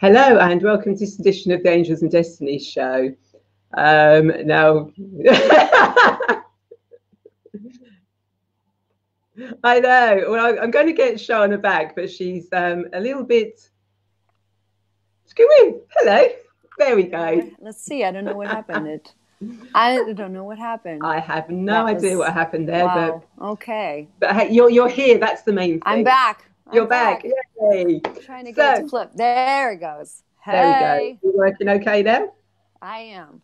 Hello and welcome to this edition of the Angels and Destiny show. Um, now, I know. Well, I'm going to get Shanna back, but she's um, a little bit. In. Hello. There we go. Let's see. I don't know what happened. It. I don't know what happened. I have no that idea was... what happened there, wow. but okay. But hey, you're you're here. That's the main thing. I'm back. You're I'm back. back. Yay. trying to get so, to flip. There it goes. Hey. There we go. You working okay now? I am.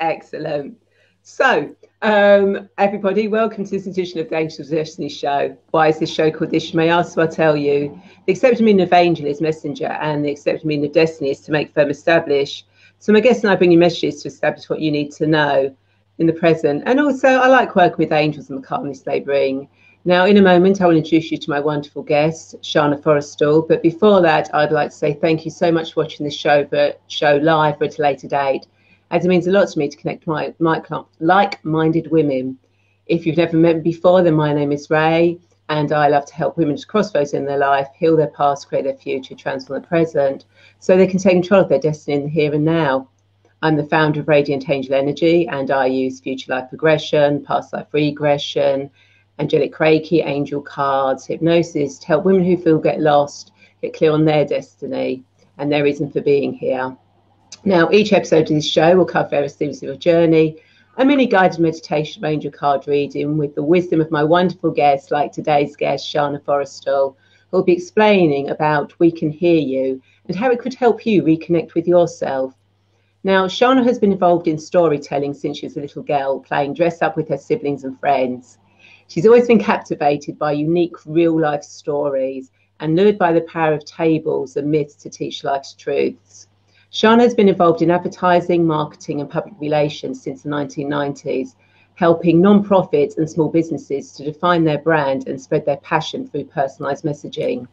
Excellent. So, um, everybody, welcome to this edition of the Angels of Destiny Show. Why is this show called This? You may ask, so I'll tell you. The accepted meaning of angel is messenger, and the accepted meaning of destiny is to make firm establish. So, my guest and I bring you messages to establish what you need to know in the present. And also, I like working with angels and the calmness they bring. Now, in a moment, I will introduce you to my wonderful guest, Shanna Forrestall. But before that, I'd like to say thank you so much for watching this show, but show live at a later date, as it means a lot to me to connect my, my like-minded women. If you've never met me before, then my name is Rae, and I love to help women to crossroads in their life, heal their past, create their future, transform the present, so they can take control of their destiny in the here and now. I'm the founder of Radiant Angel Energy, and I use future life progression, past life regression, angelic reiki, angel cards, hypnosis to help women who feel get lost get clear on their destiny and their reason for being here. Now, each episode of this show will cover various themes of your journey, a mini guided meditation angel card reading with the wisdom of my wonderful guests, like today's guest, Shanna Forrestall, who will be explaining about We Can Hear You and how it could help you reconnect with yourself. Now, Shanna has been involved in storytelling since she was a little girl, playing dress up with her siblings and friends. She's always been captivated by unique real life stories and lured by the power of tables and myths to teach life's truths. Shanna has been involved in advertising, marketing, and public relations since the 1990s, helping non-profits and small businesses to define their brand and spread their passion through personalized messaging.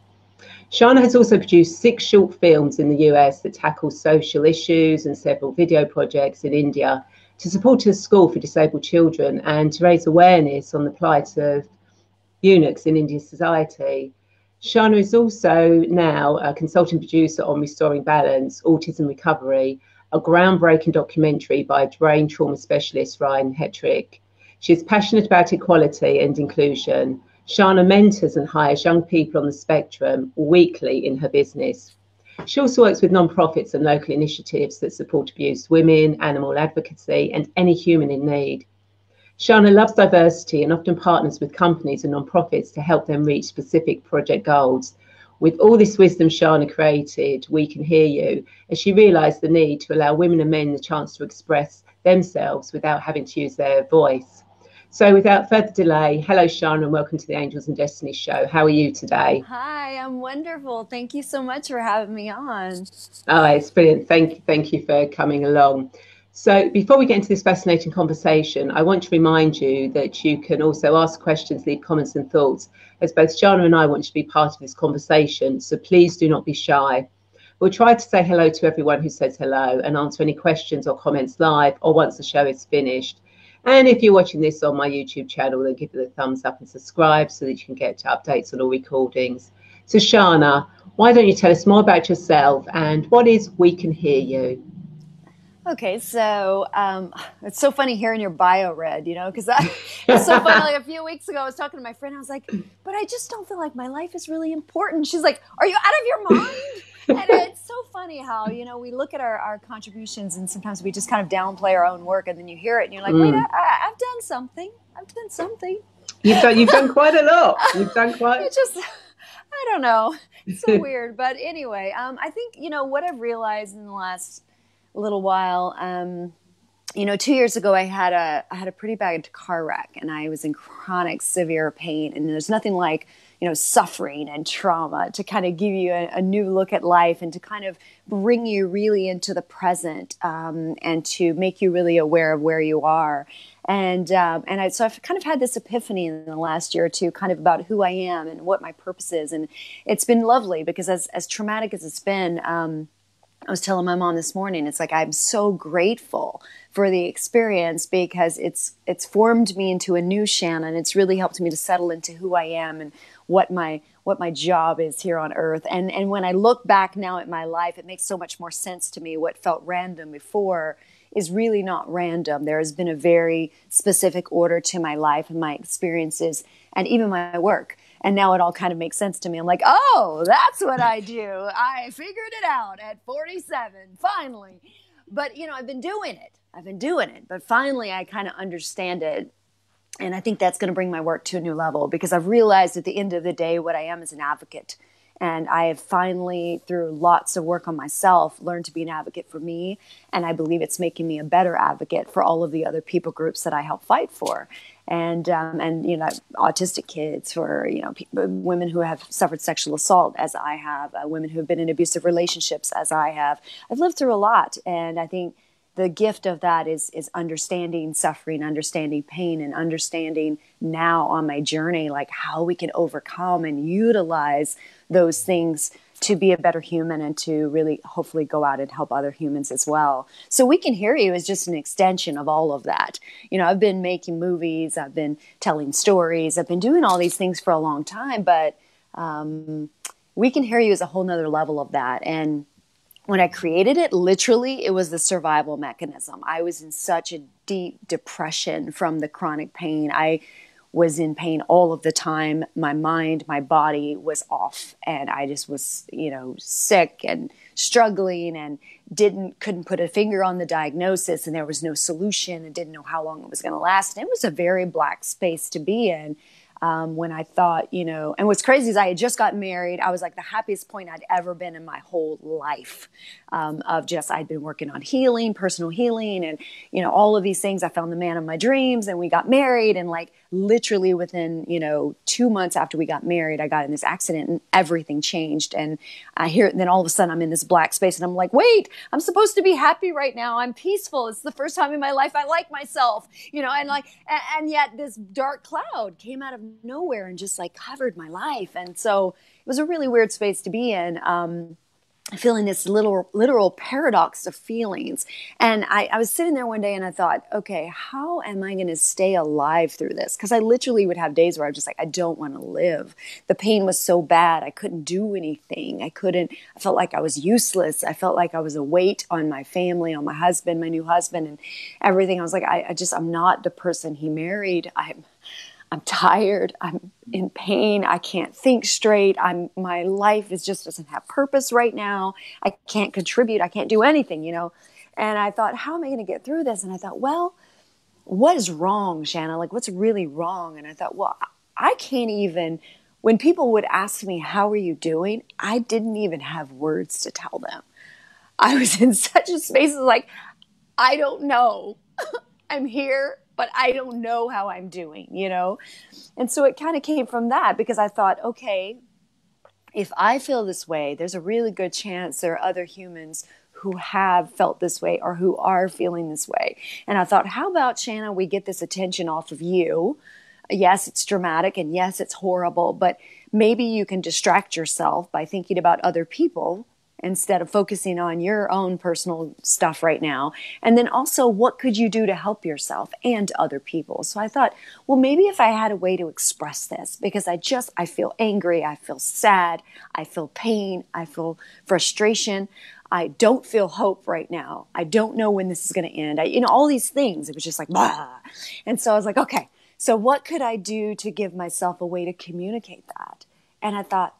Shanna has also produced six short films in the US that tackle social issues and several video projects in India to support a school for disabled children and to raise awareness on the plight of eunuchs in Indian society. Shanna is also now a consulting producer on Restoring Balance, Autism Recovery, a groundbreaking documentary by brain trauma specialist Ryan Hetrick. She is passionate about equality and inclusion. Shanna mentors and hires young people on the spectrum weekly in her business. She also works with non-profits and local initiatives that support abused women, animal advocacy, and any human in need. Shanna loves diversity and often partners with companies and non-profits to help them reach specific project goals. With all this wisdom Shanna created, we can hear you, as she realised the need to allow women and men the chance to express themselves without having to use their voice. So, without further delay, hello, Sean, and welcome to the Angels and Destiny show. How are you today? Hi, I'm wonderful. Thank you so much for having me on. Oh, it's brilliant. Thank you. Thank you for coming along. So, before we get into this fascinating conversation, I want to remind you that you can also ask questions, leave comments, and thoughts, as both Shanna and I want you to be part of this conversation. So, please do not be shy. We'll try to say hello to everyone who says hello and answer any questions or comments live or once the show is finished. And if you're watching this on my YouTube channel, then give it a thumbs up and subscribe so that you can get updates on all recordings. So, Shanna, why don't you tell us more about yourself and what is We Can Hear You? Okay, so um, it's so funny hearing your bio read, you know, because it's so funny. Like a few weeks ago, I was talking to my friend. I was like, "But I just don't feel like my life is really important." She's like, "Are you out of your mind?" And it's so funny how you know we look at our, our contributions and sometimes we just kind of downplay our own work and then you hear it and you're like wait mm. I, have done something i've done something you've done you've done quite a lot you've done quite it just i don't know it's so weird but anyway um, i think you know what i've realized in the last little while um, you know, two years ago, I had a I had a pretty bad car wreck, and I was in chronic, severe pain. And there's nothing like you know suffering and trauma to kind of give you a, a new look at life and to kind of bring you really into the present um, and to make you really aware of where you are. And um, and I, so I've kind of had this epiphany in the last year or two, kind of about who I am and what my purpose is. And it's been lovely because as as traumatic as it's been. Um, I was telling my mom this morning, it's like I'm so grateful for the experience because it's it's formed me into a new Shannon. It's really helped me to settle into who I am and what my what my job is here on earth. And and when I look back now at my life, it makes so much more sense to me. What felt random before is really not random. There has been a very specific order to my life and my experiences and even my work. And now it all kind of makes sense to me. I'm like, oh, that's what I do. I figured it out at 47, finally. But, you know, I've been doing it. I've been doing it. But finally, I kind of understand it. And I think that's going to bring my work to a new level because I've realized at the end of the day, what I am is an advocate. And I have finally, through lots of work on myself, learned to be an advocate for me. And I believe it's making me a better advocate for all of the other people groups that I help fight for and um, and you know autistic kids or you know women who have suffered sexual assault as I have, uh, women who have been in abusive relationships as I have. I've lived through a lot, and I think the gift of that is is understanding suffering, understanding pain, and understanding now on my journey like how we can overcome and utilize those things to be a better human and to really hopefully go out and help other humans as well. So we can hear you is just an extension of all of that. You know, I've been making movies, I've been telling stories, I've been doing all these things for a long time, but um, we can hear you as a whole nother level of that. And when I created it, literally, it was the survival mechanism. I was in such a deep depression from the chronic pain. I was in pain all of the time. My mind, my body was off, and I just was, you know, sick and struggling and didn't couldn't put a finger on the diagnosis, and there was no solution, and didn't know how long it was going to last. And it was a very black space to be in um, when I thought, you know, and what's crazy is I had just gotten married. I was like the happiest point I'd ever been in my whole life. Um, of just I'd been working on healing, personal healing, and you know all of these things. I found the man of my dreams, and we got married. And like literally within you know two months after we got married, I got in this accident, and everything changed. And I hear, then all of a sudden I'm in this black space, and I'm like, wait, I'm supposed to be happy right now. I'm peaceful. It's the first time in my life I like myself, you know, and like, and, and yet this dark cloud came out of nowhere and just like covered my life. And so it was a really weird space to be in. Um, feeling this little literal paradox of feelings. And I, I, was sitting there one day and i thought okay how am i going to stay alive through this? Because i literally would have days where i was just like i don't want to live. The pain was so bad. I couldn't do anything. I couldn't i felt like i was useless. I felt like i was a weight on my family on my husband my new husband and everything. I was like i, I just i'm not the person he married. I'm I'm tired. I'm in pain. I can't think straight. I'm my life is just doesn't have purpose right now. I can't contribute. I can't do anything, you know. And I thought, how am I going to get through this? And I thought, well, what is wrong, Shanna? Like, what's really wrong? And I thought, well, I can't even. When people would ask me, "How are you doing?" I didn't even have words to tell them. I was in such a space like, I don't know. I'm here but I don't know how I'm doing, you know? And so it kind of came from that because I thought, okay, if I feel this way, there's a really good chance there are other humans who have felt this way or who are feeling this way. And I thought, how about, Shanna, we get this attention off of you? Yes, it's dramatic and yes, it's horrible, but maybe you can distract yourself by thinking about other people instead of focusing on your own personal stuff right now. And then also, what could you do to help yourself and other people? So I thought, well, maybe if I had a way to express this, because I just, I feel angry, I feel sad, I feel pain, I feel frustration. I don't feel hope right now. I don't know when this is going to end. I, you know, all these things. It was just like, bah. And so I was like, okay, so what could I do to give myself a way to communicate that? And I thought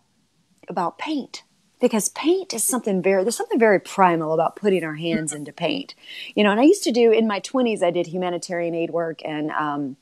about paint because paint is something very there's something very primal about putting our hands into paint you know and i used to do in my 20s i did humanitarian aid work and um,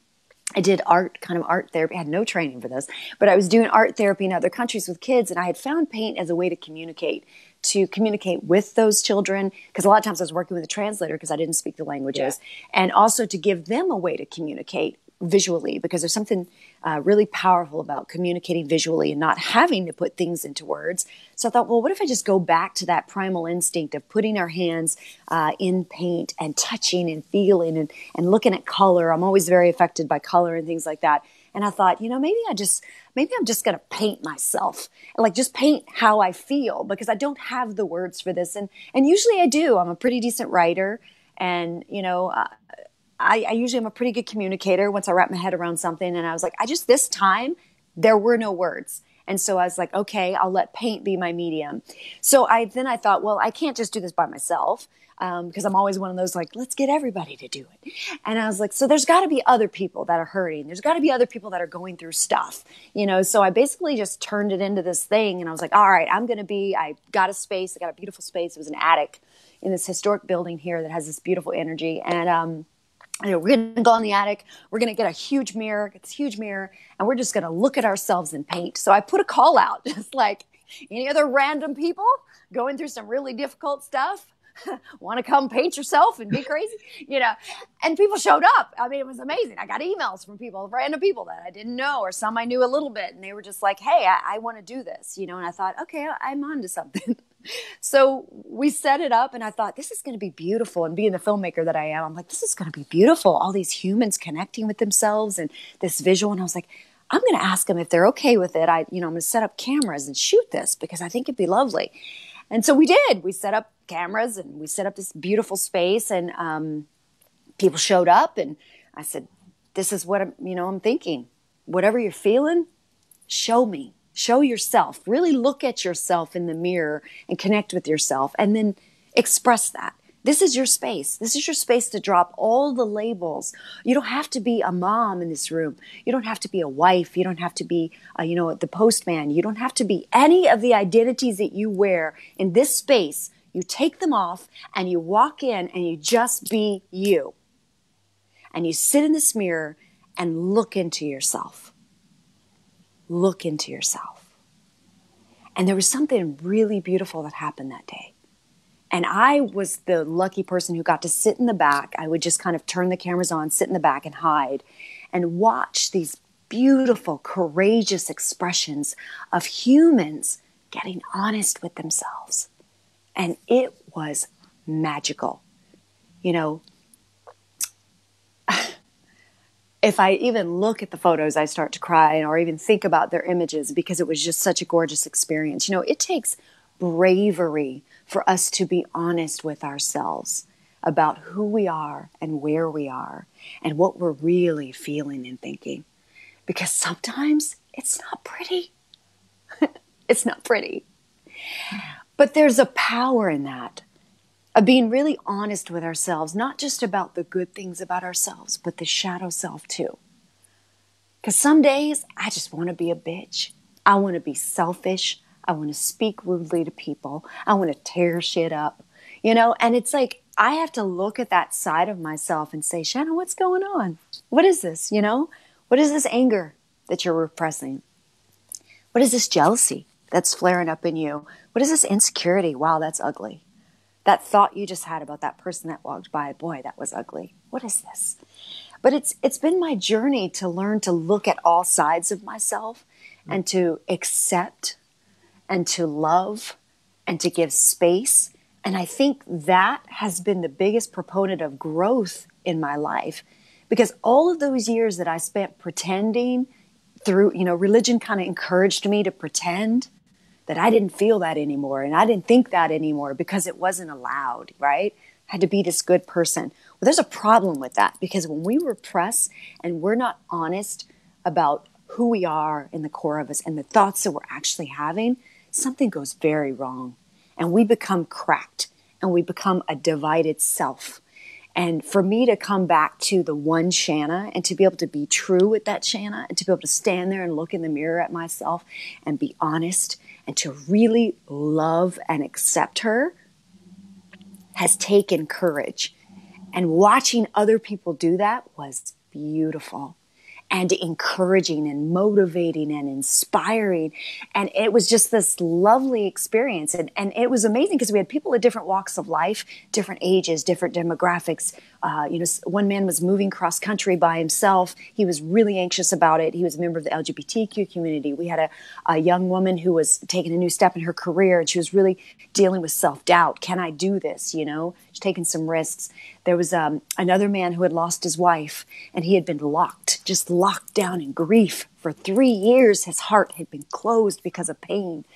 I did art, kind of art therapy. I had no training for this, but I was doing art therapy in other countries with kids, and I had found paint as a way to communicate, to communicate with those children. Because a lot of times I was working with a translator because I didn't speak the languages, yeah. and also to give them a way to communicate visually because there's something uh, really powerful about communicating visually and not having to put things into words. So I thought, well, what if I just go back to that primal instinct of putting our hands uh, in paint and touching and feeling and, and looking at color? I'm always very affected by color and things like that. And I thought, you know, maybe I just, maybe I'm just going to paint myself, like just paint how I feel because I don't have the words for this. And, and usually I do. I'm a pretty decent writer. And, you know, uh, I, I usually am a pretty good communicator once I wrap my head around something. And I was like, I just, this time, there were no words. And so I was like, okay, I'll let paint be my medium. So I then I thought, well, I can't just do this by myself because um, I'm always one of those like, let's get everybody to do it. And I was like, so there's got to be other people that are hurting. There's got to be other people that are going through stuff, you know. So I basically just turned it into this thing, and I was like, all right, I'm to be. I got a space. I got a beautiful space. It was an attic in this historic building here that has this beautiful energy, and um, you know, we're going to go in the attic. We're going to get a huge mirror, get this huge mirror, and we're just going to look at ourselves and paint. So I put a call out, just like any other random people going through some really difficult stuff. Want to come paint yourself and be crazy, you know? And people showed up. I mean, it was amazing. I got emails from people, random people that I didn't know, or some I knew a little bit, and they were just like, "Hey, I, I want to do this," you know. And I thought, okay, I'm on to something. So we set it up and I thought this is going to be beautiful. And being the filmmaker that I am I'm like this is going to be beautiful. All these humans connecting with themselves and this visual. And I was like I'm going to ask them if they're okay with it. I you know I'm going to set up cameras and shoot this because I think it'd be lovely. And so we did. We set up cameras and we set up this beautiful space and um, people showed up and I said this is what I'm you know I'm thinking. Whatever you're feeling show me Show yourself. Really look at yourself in the mirror and connect with yourself and then express that. This is your space. This is your space to drop all the labels. You don't have to be a mom in this room. You don't have to be a wife. You don't have to be, uh, you know, the postman. You don't have to be any of the identities that you wear in this space. You take them off and you walk in and you just be you. And you sit in this mirror and look into yourself look into yourself. And there was something really beautiful that happened that day. And I was the lucky person who got to sit in the back. I would just kind of turn the cameras on, sit in the back and hide and watch these beautiful, courageous expressions of humans getting honest with themselves. And it was magical. You know, if I even look at the photos, I start to cry or even think about their images because it was just such a gorgeous experience. You know, it takes bravery for us to be honest with ourselves about who we are and where we are and what we're really feeling and thinking. Because sometimes it's not pretty. it's not pretty. But there's a power in that of being really honest with ourselves, not just about the good things about ourselves, but the shadow self too. Because some days I just want to be a bitch. I want to be selfish. I want to speak rudely to people. I want to tear shit up, you know? And it's like, I have to look at that side of myself and say, Shannon, what's going on? What is this? You know? What is this anger that you're repressing? What is this jealousy that's flaring up in you? What is this insecurity? Wow, that's ugly that thought you just had about that person that walked by boy that was ugly. What is this? But it's it's been my journey to learn to look at all sides of myself and to accept and to love and to give space. And i think that has been the biggest proponent of growth in my life because all of those years that i spent pretending through you know religion kind of encouraged me to pretend that I didn't feel that anymore and I didn't think that anymore because it wasn't allowed, right? I had to be this good person. Well, there's a problem with that because when we repress and we're not honest about who we are in the core of us and the thoughts that we're actually having, something goes very wrong. And we become cracked and we become a divided self. And for me to come back to the one Shanna and to be able to be true with that Shanna and to be able to stand there and look in the mirror at myself and be honest and to really love and accept her has taken courage. And watching other people do that was beautiful and encouraging and motivating and inspiring. And it was just this lovely experience. And, and it was amazing because we had people at different walks of life, different ages, different demographics. Uh, you know, one man was moving cross country by himself. He was really anxious about it. He was a member of the LGBTQ community. We had a, a young woman who was taking a new step in her career and she was really dealing with self doubt. Can I do this? You know, she's taking some risks. There was um, another man who had lost his wife and he had been locked, just locked down in grief for three years. His heart had been closed because of pain.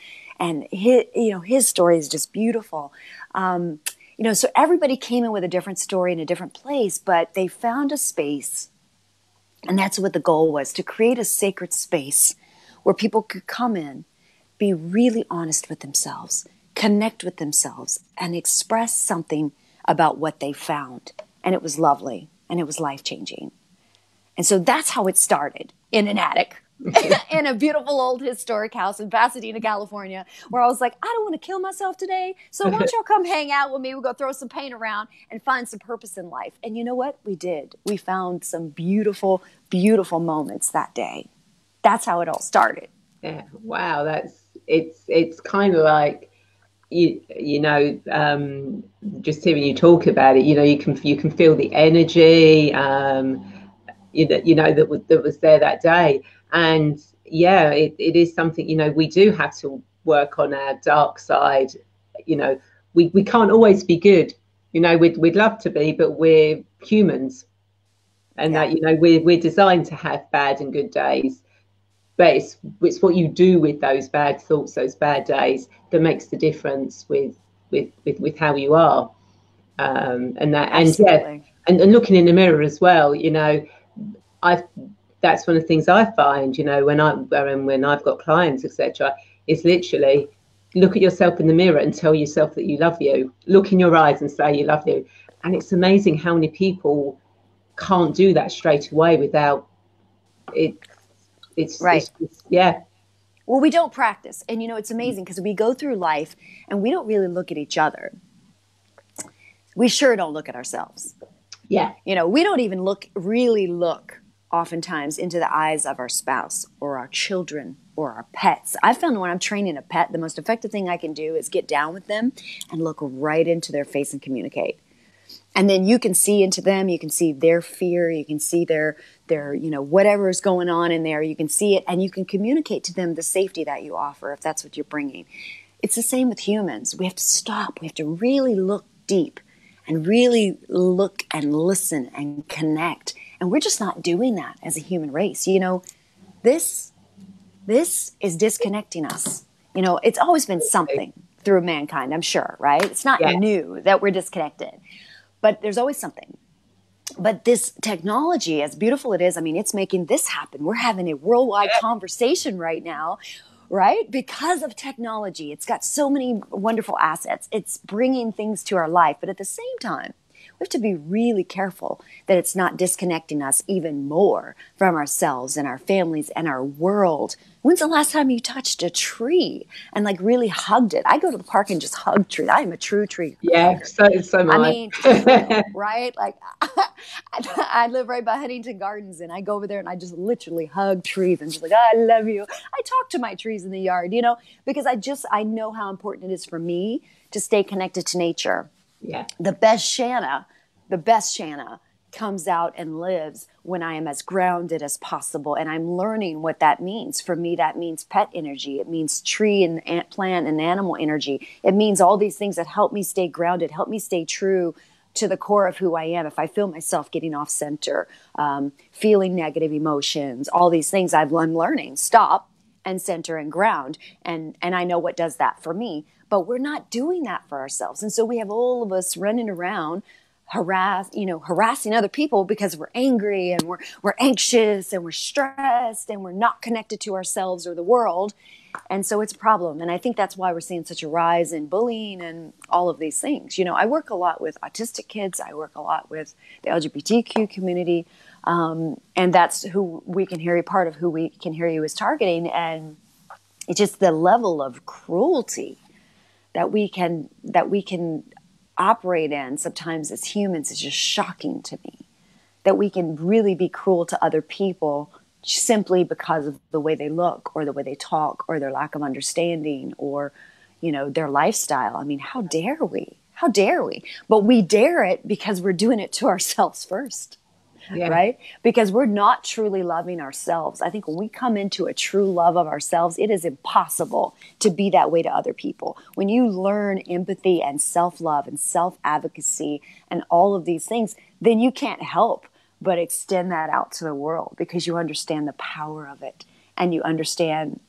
And his, you know, his story is just beautiful. Um, you know, so everybody came in with a different story in a different place, but they found a space. And that's what the goal was to create a sacred space where people could come in, be really honest with themselves, connect with themselves, and express something about what they found. And it was lovely and it was life changing. And so that's how it started in an attic. in a beautiful old historic house in Pasadena, California, where I was like, I don't want to kill myself today. So why don't y'all come hang out with me? We'll go throw some paint around and find some purpose in life. And you know what? We did. We found some beautiful, beautiful moments that day. That's how it all started. Yeah. Wow. That's it's it's kind of like you you know um, just hearing you talk about it you know you can you can feel the energy um, you know you know that that was there that day. And yeah it, it is something you know we do have to work on our dark side you know. We, we can't always be good you know we'd, we'd love to be but we're humans. And yeah. that you know we're, we're designed to have bad and good days but it's it's what you do with those bad thoughts, those bad days, that makes the difference with with with, with how you are. Um, and that Absolutely. and yeah, and, and looking in the mirror as well. You know, I that's one of the things I find. You know, when I when when I've got clients, etc., is literally look at yourself in the mirror and tell yourself that you love you. Look in your eyes and say you love you. And it's amazing how many people can't do that straight away without it it's right. It's, it's, yeah. Well, we don't practice. And you know, it's amazing because we go through life and we don't really look at each other. We sure don't look at ourselves. Yeah. You know, we don't even look, really look oftentimes into the eyes of our spouse or our children or our pets. I found when I'm training a pet, the most effective thing I can do is get down with them and look right into their face and communicate and then you can see into them. You can see their fear. You can see their their you know whatever is going on in there. You can see it and you can communicate to them the safety that you offer if that's what you're bringing. It's the same with humans. We have to stop. We have to really look deep and really look and listen and connect. And we're just not doing that as a human race you know? This this is disconnecting us. You know it's always been something through mankind i'm sure right? It's not yes. new that we're disconnected but there's always something. But this technology, as beautiful it is, I mean, it's making this happen. We're having a worldwide conversation right now, right? Because of technology. It's got so many wonderful assets. It's bringing things to our life. But at the same time, we have to be really careful that it's not disconnecting us even more from ourselves and our families and our world. When's the last time you touched a tree and like really hugged it? I go to the park and just hug trees. I am a true tree. Yeah, so so I mean, right? Like I live right by Huntington Gardens, and I go over there and I just literally hug trees and just like I love you. I talk to my trees in the yard, you know, because I just I know how important it is for me to stay connected to nature. Yeah. The best Shanna, the best Shanna comes out and lives when I am as grounded as possible. And I'm learning what that means. For me, that means pet energy. It means tree and plant and animal energy. It means all these things that help me stay grounded, help me stay true to the core of who I am. If I feel myself getting off center, um, feeling negative emotions, all these things I've, I'm learning, stop and center and ground. And, and I know what does that for me but we're not doing that for ourselves. And so we have all of us running around harass, you know, harassing other people because we're angry and we're we're anxious and we're stressed and we're not connected to ourselves or the world. And so it's a problem. And I think that's why we're seeing such a rise in bullying and all of these things. You know, I work a lot with autistic kids. I work a lot with the LGBTQ community. Um, and that's who we can hear you part of who we can hear you is targeting. And it's just the level of cruelty that we can that we can operate in sometimes as humans is just shocking to me that we can really be cruel to other people simply because of the way they look or the way they talk or their lack of understanding or you know their lifestyle. I mean how dare we? How dare we? But we dare it because we're doing it to ourselves first yeah. right? Because we're not truly loving ourselves. I think when we come into a true love of ourselves, it is impossible to be that way to other people. When you learn empathy and self love and self advocacy and all of these things, then you can't help but extend that out to the world because you understand the power of it and you understand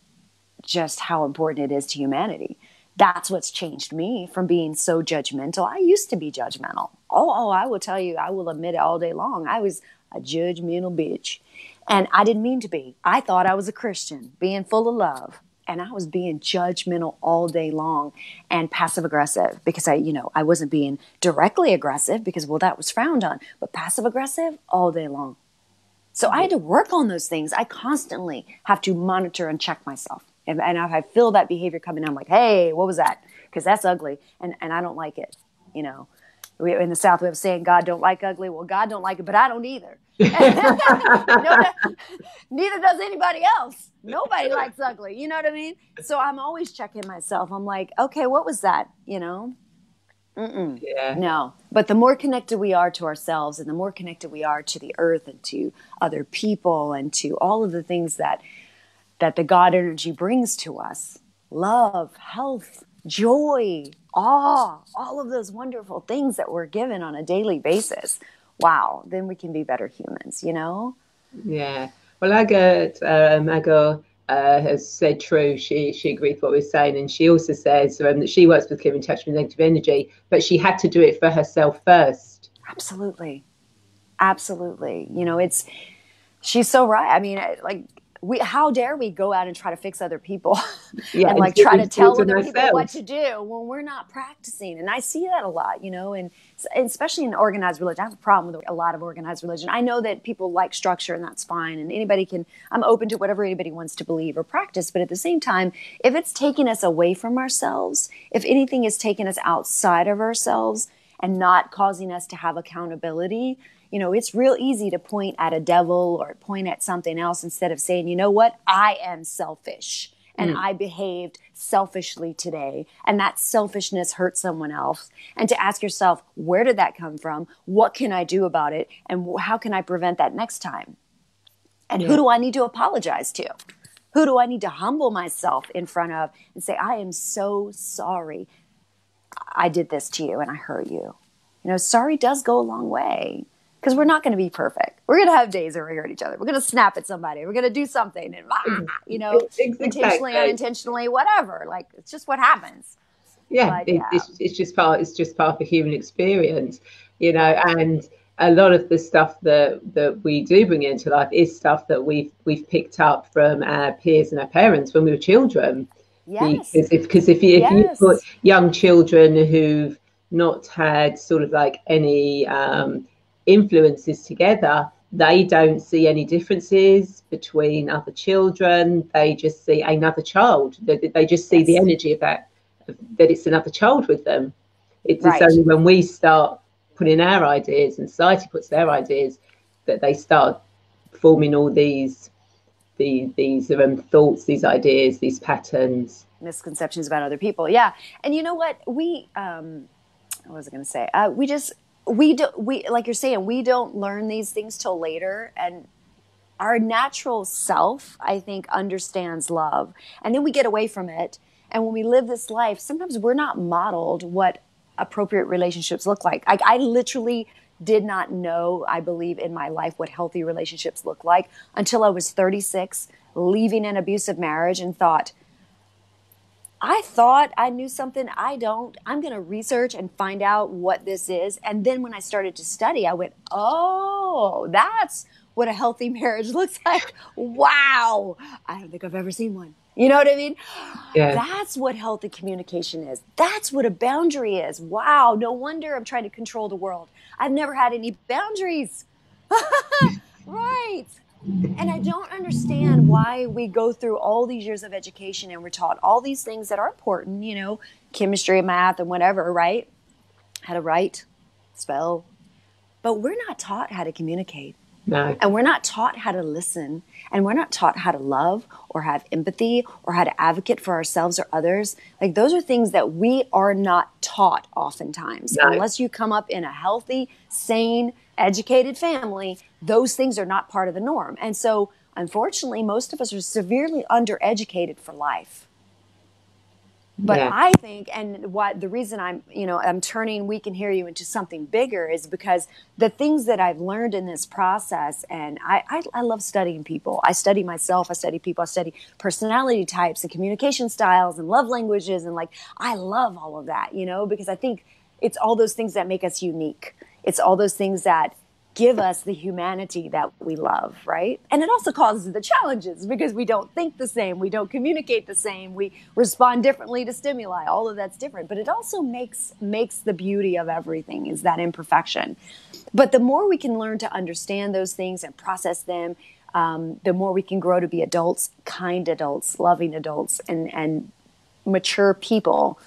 just how important it is to humanity. That's what's changed me from being so judgmental. I used to be judgmental. Oh, oh, I will tell you, I will admit it all day long. I was a judgmental bitch. And I didn't mean to be. I thought I was a Christian, being full of love. And I was being judgmental all day long and passive aggressive because I, you know, I wasn't being directly aggressive because, well, that was frowned on, but passive aggressive all day long. So I had to work on those things. I constantly have to monitor and check myself. And, and if I feel that behavior coming, I'm like, hey, what was that? Because that's ugly, and and I don't like it. You know, we, in the South we have saying, God don't like ugly. Well, God don't like it, but I don't either. no, neither does anybody else. Nobody likes ugly. You know what I mean? So I'm always checking myself. I'm like, okay, what was that? You know. Mm-mm. Yeah. No, but the more connected we are to ourselves, and the more connected we are to the earth and to other people and to all of the things that that the God energy brings to us love, health, joy, awe, all of those wonderful things that we're given on a daily basis. Wow, then we can be better humans, you know? Yeah. Well, Aga, um, uh, has said true. She she agreed with what we are saying, and she also says um, that she works with clearing touch with negative energy, but she had to do it for herself first. Absolutely, absolutely. You know, it's she's so right. I mean, like we how dare we go out and try to fix other people? Yeah, and like try to tell other people what to do when we're not practicing. And i see that a lot you know and, and especially in organized religion i have a problem with a lot of organized religion. I know that people like structure and that's fine and anybody can i'm open to whatever anybody wants to believe or practice but at the same time if it's taking us away from ourselves if anything is taking us outside of ourselves and not causing us to have accountability you know, it's real easy to point at a devil or point at something else instead of saying, you know what, I am selfish and mm. I behaved selfishly today, and that selfishness hurt someone else. And to ask yourself, where did that come from? What can I do about it? And how can I prevent that next time? And yeah. who do I need to apologize to? Who do I need to humble myself in front of and say, I am so sorry I did this to you and I hurt you? You know, sorry does go a long way because we're not going to be perfect. We're going to have days where we hurt each other. We're going to snap at somebody. We're going to do something, and ah, you know, exactly. intentionally, unintentionally, whatever. Like it's just what happens. Yeah, but, yeah. It's, it's just part. It's just part of the human experience, you know. And a lot of the stuff that that we do bring into life is stuff that we've we've picked up from our peers and our parents when we were children. Yes. Because if, because if you if yes. you put young children who've not had sort of like any um, influences together, they don't see any differences between other children. They just see another child. They, they just see yes. the energy of that, that it's another child with them. It's right. only when we start putting our ideas and society puts their ideas that they start forming all these the, these um, thoughts, these ideas, these patterns, misconceptions about other people. Yeah, and you know what? We um, what was I going to say? Uh, we just we don't. we like you're saying we don't learn these things till later and our natural self i think understands love and then we get away from it and when we live this life sometimes we're not modeled what appropriate relationships look like i, I literally did not know i believe in my life what healthy relationships look like until i was 36 leaving an abusive marriage and thought I thought I knew something I don't. I'm going to research and find out what this is. And then when I started to study, I went, oh, that's what a healthy marriage looks like. Wow. I don't think I've ever seen one. You know what I mean? Yeah. That's what healthy communication is. That's what a boundary is. Wow. No wonder I'm trying to control the world. I've never had any boundaries. right. And I don't understand why we go through all these years of education and we're taught all these things that are important, you know, chemistry, math, and whatever, right? How to write, spell. But we're not taught how to communicate. No. And we're not taught how to listen. And we're not taught how to love or have empathy or how to advocate for ourselves or others. Like, those are things that we are not taught oftentimes. No. Unless you come up in a healthy, sane, educated family, those things are not part of the norm. And so, unfortunately, most of us are severely undereducated for life. But yeah. I think, and what the reason I'm, you know, I'm turning We Can Hear You into something bigger is because the things that I've learned in this process, and I, I, I love studying people. I study myself, I study people, I study personality types and communication styles and love languages. And like, I love all of that, you know, because I think it's all those things that make us unique. It's all those things that give us the humanity that we love, right? And it also causes the challenges because we don't think the same, we don't communicate the same, we respond differently to stimuli. All of that's different, but it also makes makes the beauty of everything is that imperfection. But the more we can learn to understand those things and process them, um, the more we can grow to be adults, kind adults, loving adults, and and mature people.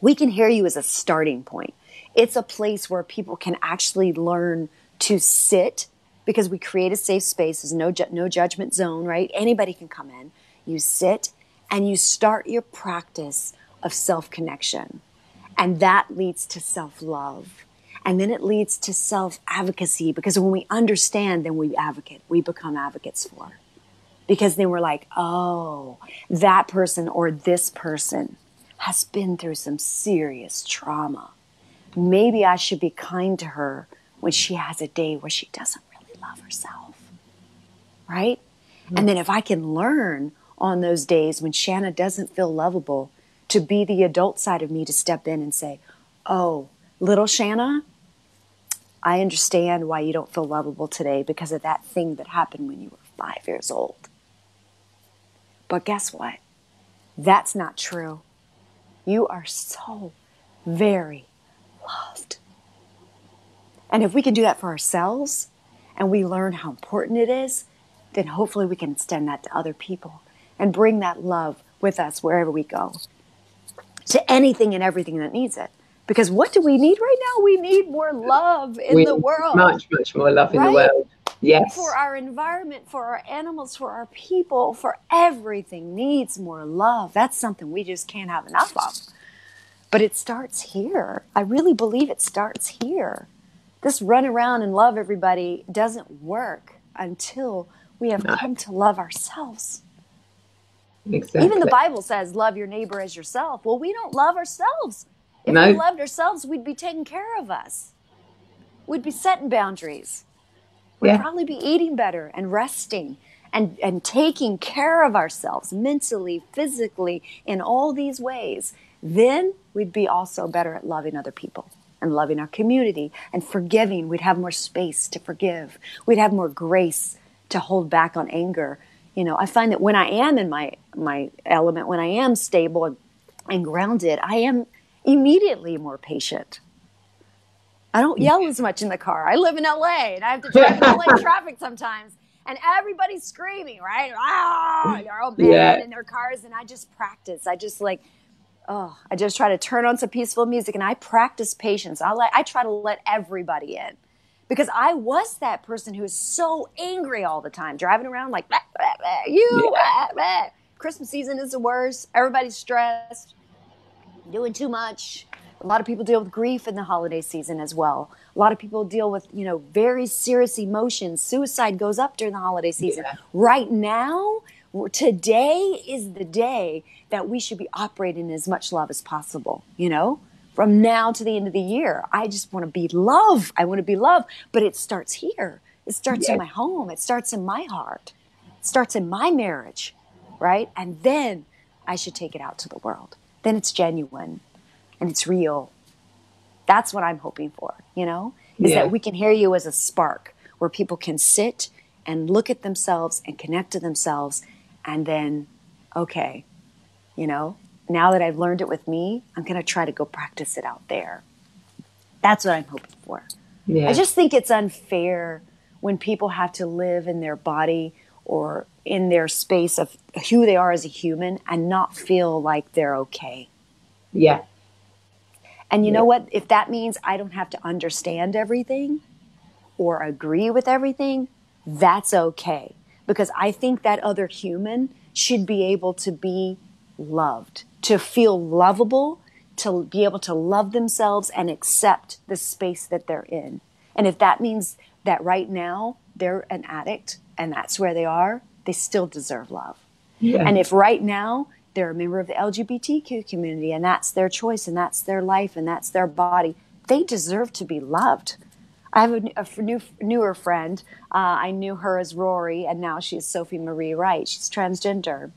We can hear you as a starting point. It's a place where people can actually learn to sit because we create a safe space. There's no ju- no judgment zone, right? Anybody can come in. You sit and you start your practice of self connection, and that leads to self love. And then it leads to self advocacy because when we understand, then we advocate. We become advocates for. Because then we're like, oh, that person or this person has been through some serious trauma. Maybe I should be kind to her when she has a day where she doesn't really love herself. Right? Mm-hmm. And then if I can learn on those days when Shanna doesn't feel lovable to be the adult side of me to step in and say, Oh, little Shanna, I understand why you don't feel lovable today because of that thing that happened when you were five years old. But guess what? That's not true. You are so very loved. And if we can do that for ourselves and we learn how important it is, then hopefully we can extend that to other people and bring that love with us wherever we go to anything and everything that needs it. Because what do we need right now? We need more love in we the world. Much, much more love right? in the world. Yes. For our environment, for our animals, for our people, for everything needs more love. That's something we just can't have enough of. But it starts here. I really believe it starts here this run around and love everybody doesn't work until we have no. come to love ourselves. Exactly. Even the Bible says, love your neighbor as yourself. Well, we don't love ourselves. If no. we loved ourselves, we'd be taking care of us. We'd be setting boundaries. We'd yeah. probably be eating better and resting and, and taking care of ourselves mentally, physically, in all these ways. Then we'd be also better at loving other people and loving our community and forgiving. We'd have more space to forgive. We'd have more grace to hold back on anger. You know, I find that when I am in my my element, when I am stable and, and grounded, I am immediately more patient. I don't yell as much in the car. I live in LA and I have to drive in LA traffic sometimes. And everybody's screaming, right? Ah, they're all mad yeah. in their cars. And I just practice. I just like oh, I just try to turn on some peaceful music and I practice patience. I like I try to let everybody in. Because I was that person who was so angry all the time, driving around like, bah, bah, bah, you, yeah. Christmas season is the worst. Everybody's stressed, doing too much. A lot of people deal with grief in the holiday season as well. A lot of people deal with, you know, very serious emotions. Suicide goes up during the holiday season. Yeah. Right now, today is the day that we should be operating as much love as possible, you know? From now to the end of the year, I just want to be love. I want to be love, but it starts here. It starts yeah. in my home. It starts in my heart. It starts in my marriage, right? And then I should take it out to the world. Then it's genuine and it's real. That's what I'm hoping for, you know? Is yeah. that we can hear you as a spark where people can sit and look at themselves and connect to themselves and then, okay, you know, now that I've learned it with me, I'm going to try to go practice it out there. That's what I'm hoping for. Yeah. I just think it's unfair when people have to live in their body or in their space of who they are as a human and not feel like they're okay. Yeah. And you yeah. know what? If that means I don't have to understand everything or agree with everything, that's okay because I think that other human should be able to be loved, to feel lovable, to be able to love themselves and accept the space that they're in. And if that means that right now they're an addict and that's where they are, they still deserve love. Yeah. And if right now they're a member of the LGBTQ community and that's their choice and that's their life and that's their body. They deserve to be loved. I have a, a new, newer friend. Uh, I knew her as Rory, and now she's Sophie Marie Wright. She's transgender.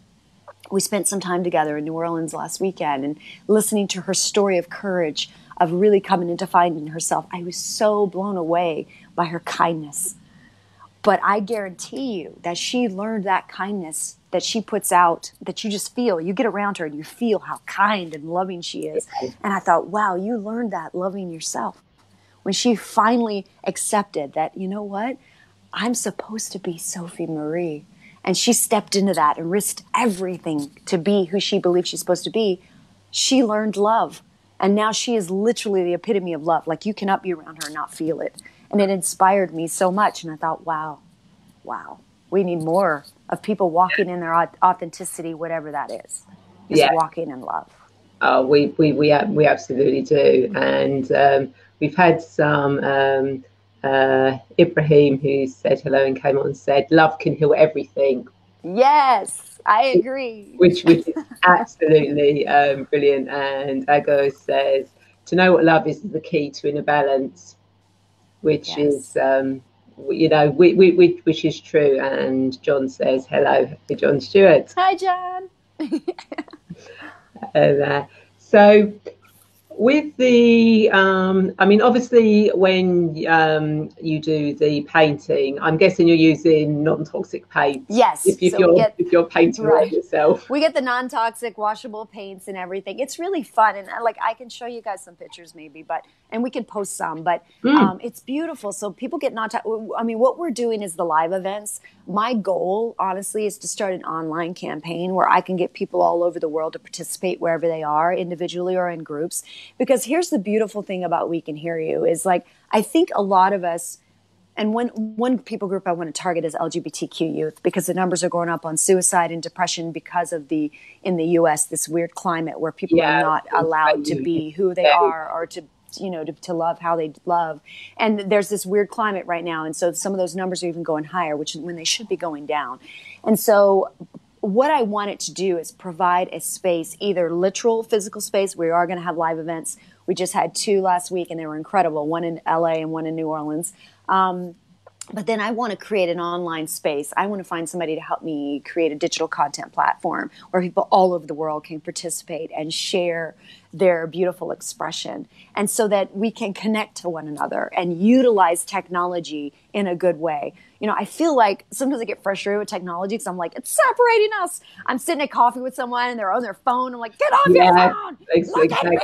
We spent some time together in New Orleans last weekend and listening to her story of courage, of really coming into finding herself. I was so blown away by her kindness. But I guarantee you that she learned that kindness that she puts out that you just feel. You get around her and you feel how kind and loving she is. And I thought, wow, you learned that loving yourself. When she finally accepted that, you know what? I'm supposed to be Sophie Marie. And she stepped into that and risked everything to be who she believed she's supposed to be. She learned love. And now she is literally the epitome of love. Like you cannot be around her and not feel it. And it inspired me so much. And I thought, wow, wow, we need more of people walking in their authenticity, whatever that is. Just yeah. walking in love. Oh, we we we we absolutely do, and um, we've had some um, uh, Ibrahim who said hello and came on and said, "Love can heal everything." Yes, I agree. Which which is absolutely um, brilliant. And Ago says, "To know what love is is the key to inner balance," which yes. is um, you know, we, we, we, which is true. And John says, hello, John Stewart. Hi, John. and, uh, so with the um, i mean obviously when um, you do the painting i'm guessing you're using non-toxic paint yes if, if so you're get, if you're painting right. yourself. We get the non-toxic washable paints and everything. It's really fun and uh, like i can show you guys some pictures maybe but and we can post some but mm. um, it's beautiful so people get not i mean what we're doing is the live events my goal honestly is to start an online campaign where i can get people all over the world to participate wherever they are individually or in groups because here's the beautiful thing about we can hear you is like i think a lot of us and one one people group I want to target is LGBTQ youth because the numbers are going up on suicide and depression because of the in the U.S. this weird climate where people yeah, are not allowed to be who they are or to you know to, to love how they love and there's this weird climate right now and so some of those numbers are even going higher which is when they should be going down and so what I wanted to do is provide a space, either literal physical space. We are going to have live events. We just had two last week and they were incredible one in LA and one in New Orleans. Um, but then I want to create an online space. I want to find somebody to help me create a digital content platform where people all over the world can participate and share their beautiful expression. And so that we can connect to one another and utilize technology in a good way. You know, I feel like sometimes I get frustrated with technology because I'm like, it's separating us. I'm sitting at coffee with someone and they're on their phone. I'm like, get off yeah, your phone. Look at me.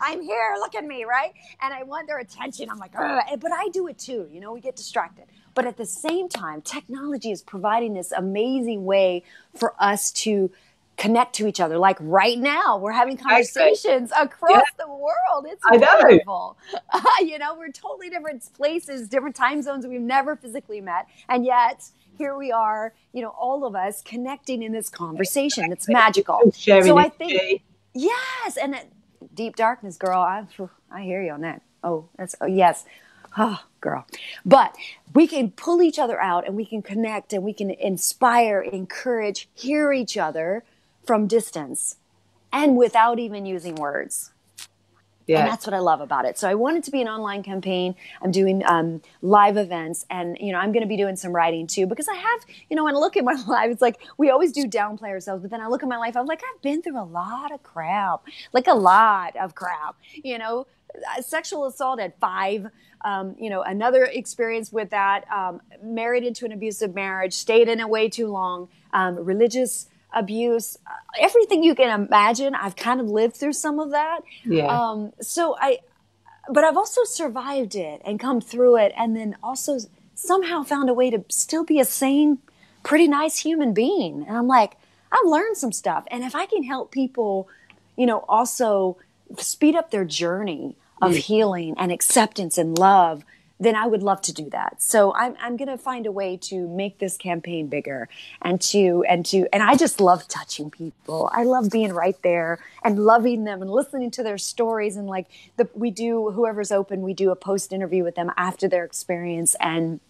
I'm here. Look at me, right? And I want their attention. I'm like, but I do it too. You know, we get distracted. But at the same time, technology is providing this amazing way for us to connect to each other. Like right now, we're having conversations across yeah. the world. It's I wonderful. Know. you know, we're totally different places, different time zones. We've never physically met, and yet here we are. You know, all of us connecting in this conversation. It's magical. So I think yes, and deep darkness, girl. I I hear you on that. Oh, that's oh yes. Oh, girl. But we can pull each other out and we can connect and we can inspire, encourage, hear each other from distance and without even using words. Yeah. And that's what I love about it. So I want it to be an online campaign. I'm doing um, live events, and you know I'm going to be doing some writing too because I have, you know, when I look at my life, it's like we always do downplay ourselves, but then I look at my life, I'm like I've been through a lot of crap, like a lot of crap. You know, sexual assault at five. Um, you know, another experience with that. Um, married into an abusive marriage, stayed in it way too long. Um, religious abuse, uh, everything you can imagine. I've kind of lived through some of that. Yeah. Um, so I, but I've also survived it and come through it, and then also somehow found a way to still be a sane, pretty nice human being. And I'm like, I've learned some stuff, and if I can help people, you know, also speed up their journey of mm. healing and acceptance and love then I would love to do that. So I'm I'm going to find a way to make this campaign bigger and to and to and I just love touching people. I love being right there and loving them and listening to their stories and like the we do whoever's open, we do a post interview with them after their experience and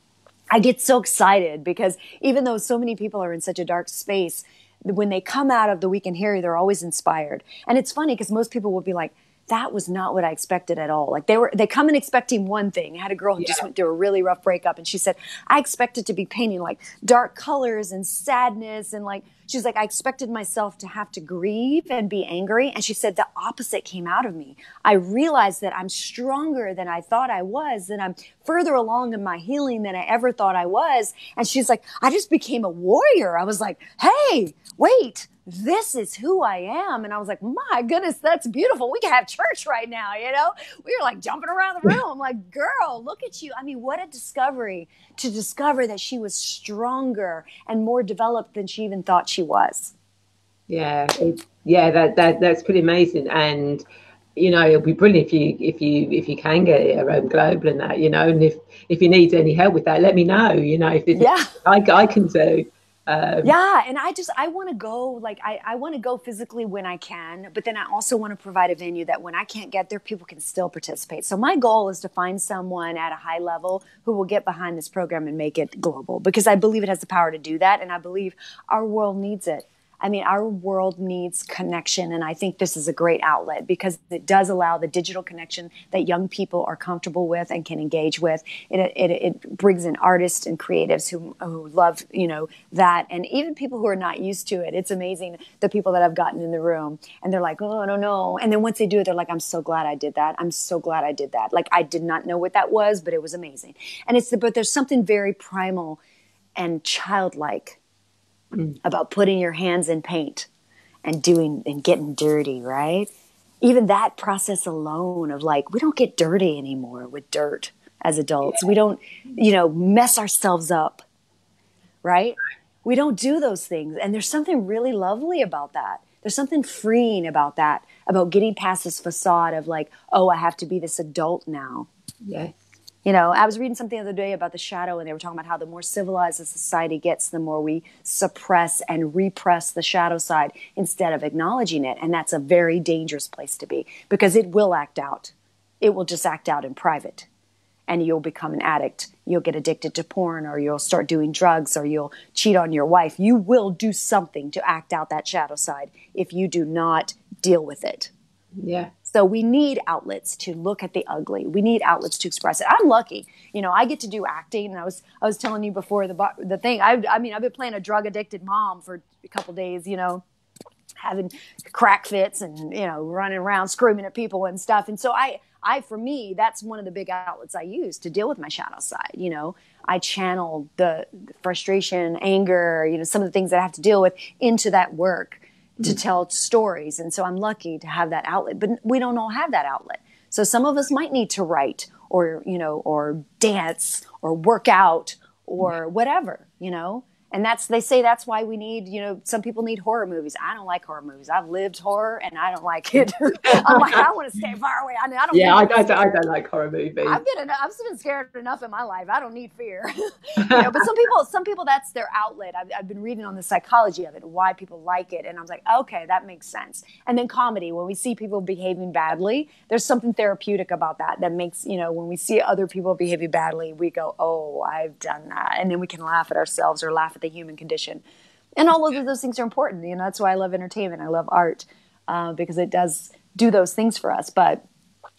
I get so excited because even though so many people are in such a dark space, when they come out of the we can hear you, they're always inspired. And it's funny because most people will be like, that was not what I expected at all. Like they were, they come in expecting one thing. I had a girl who yeah. just went through a really rough breakup and she said, I expected to be painting like dark colors and sadness and like, she's like, I expected myself to have to grieve and be angry. And she said, the opposite came out of me. I realized that I'm stronger than I thought I was, and I'm further along in my healing than I ever thought I was. And she's like, I just became a warrior. I was like, hey, wait, this is who I am. And I was like, my goodness, that's beautiful. We can have church right now, you know? We were like jumping around the room. I'm like, girl, look at you. I mean, what a discovery to discover that she was stronger and more developed than she even thought she was. Yeah, it, yeah, that, that that's pretty amazing. And you know, it'll be brilliant if you if you if you can get it around global and that, you know, and if if you need any help with that, let me know. You know, if yeah. I, I can do. Um, yeah, and I just I want to go like I, I want to go physically when I can, but then I also want to provide a venue that when I can't get there, people can still participate. So my goal is to find someone at a high level who will get behind this program and make it global because I believe it has the power to do that, and I believe our world needs it. I mean, our world needs connection, and I think this is a great outlet because it does allow the digital connection that young people are comfortable with and can engage with. It, it, it brings in artists and creatives who, who love, you know, that, and even people who are not used to it. It's amazing the people that I've gotten in the room, and they're like, "Oh, I don't know," and then once they do it, they're like, "I'm so glad I did that. I'm so glad I did that. Like I did not know what that was, but it was amazing." And it's the, but there's something very primal and childlike mm. about putting your hands in paint and doing and getting dirty, right? Even that process alone of like, we don't get dirty anymore with dirt as adults. Yeah. We don't, you know, mess ourselves up, right? We don't do those things. And there's something really lovely about that. There's something freeing about that, about getting past this facade of like, oh, I have to be this adult now. Yeah you know, I was reading something the other day about the shadow, and they were talking about how the more civilized a society gets, the more we suppress and repress the shadow side instead of acknowledging it. And that's a very dangerous place to be because it will act out. It will just act out in private. And you'll become an addict. You'll get addicted to porn, or you'll start doing drugs, or you'll cheat on your wife. You will do something to act out that shadow side if you do not deal with it. Yeah. So we need outlets to look at the ugly. We need outlets to express it. I'm lucky, you know. I get to do acting, and I was I was telling you before the the thing. I I mean, I've been playing a drug addicted mom for a couple days, you know, having crack fits and you know running around screaming at people and stuff. And so I I for me that's one of the big outlets I use to deal with my shadow side. You know, I channel the frustration, anger, you know, some of the things that I have to deal with into that work to mm. tell stories. And so I'm lucky to have that outlet, but we don't all have that outlet. So some of us might need to write or, you know, or dance or work out or whatever, you know and that's they say that's why we need you know some people need horror movies. I don't like horror movies. I've lived horror and i don't like it. I'm like i want to stay far away. I, mean, I don't yeah I, I, don't, I don't like horror movies. I've been enough, i've been scared enough in my life. I don't need fear. You know, but some people some people that's their outlet. I've, I've been reading on the psychology of it why people like it. And i was like okay that makes sense. And then comedy when we see people behaving badly there's something therapeutic about that that makes you know when we see other people behaving badly we go oh i've done that. And then we can laugh at ourselves or laugh at the human condition. And all of those things are important. You know, that's why I love entertainment. I love art uh, because it does do those things for us. But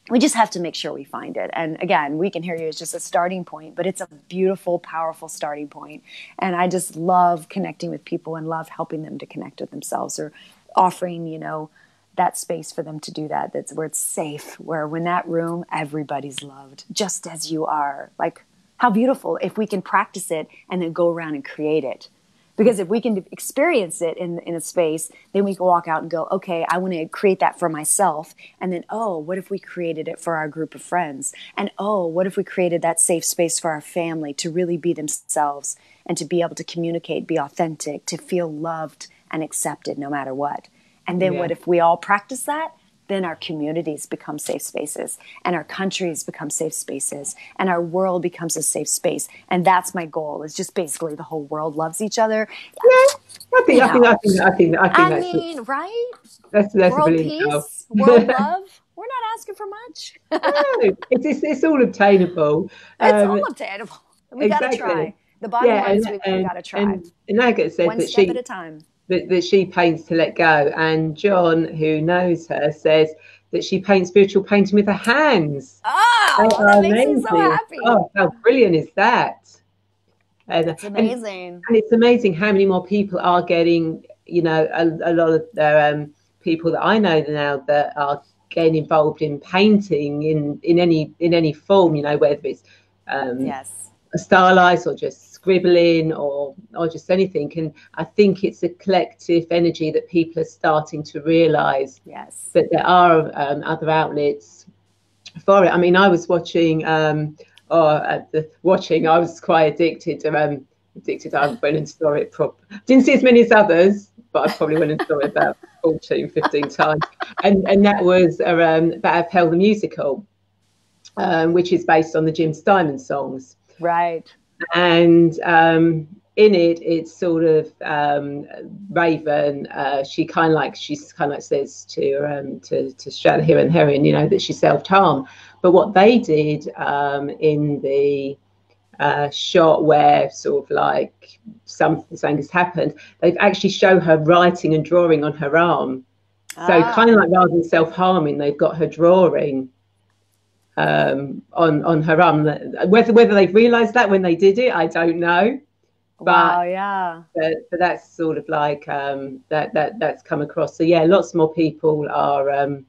we just have to make sure we find it. And again, we can hear you is just a starting point, but it's a beautiful, powerful starting point. And I just love connecting with people and love helping them to connect with themselves or offering, you know, that space for them to do that. That's where it's safe, where when that room, everybody's loved just as you are. Like how beautiful if we can practice it and then go around and create it. Because if we can experience it in, in a space, then we can walk out and go, okay, I want to create that for myself. And then, oh, what if we created it for our group of friends? And oh, what if we created that safe space for our family to really be themselves and to be able to communicate, be authentic, to feel loved and accepted no matter what? And then yeah. what if we all practice that? Then our communities become safe spaces and our countries become safe spaces and our world becomes a safe space. And that's my goal is just basically the whole world loves each other. Yeah i think i think i think i think i, think I mean right? That's that's world peace world love. We're not asking for much. No it's, it's, it's all obtainable. It's um, all obtainable. We exactly. gotta try. The bottom yeah, line is we, we gotta try. and, and Nagat said one that step she at a time that, that she paints to let go. And John, who knows her, says that she paints spiritual painting with her hands. Oh, that makes amazing. me so happy. Oh, how brilliant is that? And, it's amazing. And, and, it's amazing how many more people are getting, you know, a, a lot of their um, people that I know now that are getting involved in painting in, in any in any form, you know, whether it's um, yes. a stylized or just scribbling or or just anything. And I think it's a collective energy that people are starting to realise. Yes. That there are um, other outlets for it. I mean, I was watching. Um, or at the watching, I was quite addicted to um, addicted. I went and saw it. Prop- didn't see as many as others, but I probably went and saw it about 14, 15 times. And and that was um, about Hell the musical, um, which is based on the Jim Steinman songs. Right. And um, in it, it's sort of um, Raven. Uh, she kind of like she's kind of like says to um, to to Hero and Heroine, you know, that she self harm. But what they did um, in the uh, shot where sort of like something, something has happened, they've actually show her writing and drawing on her arm. So ah. kind of like rather than self harming, they've got her drawing um, on on her arm. Whether whether they've realised that when they did it, I don't know. But, wow, yeah. But, but that's sort of like um, that that that's come across. So yeah, lots more people are um,